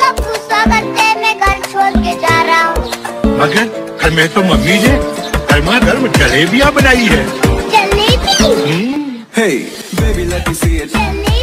सब गुस्सा करते मैं घर छोड़ के जा रहा हूँ। मगर घर में तो मम्मी ने गर्मा गर्म जलेबियाँ बनाई है। Jalebi? Jalebi jalebi Hey, baby, let me see it.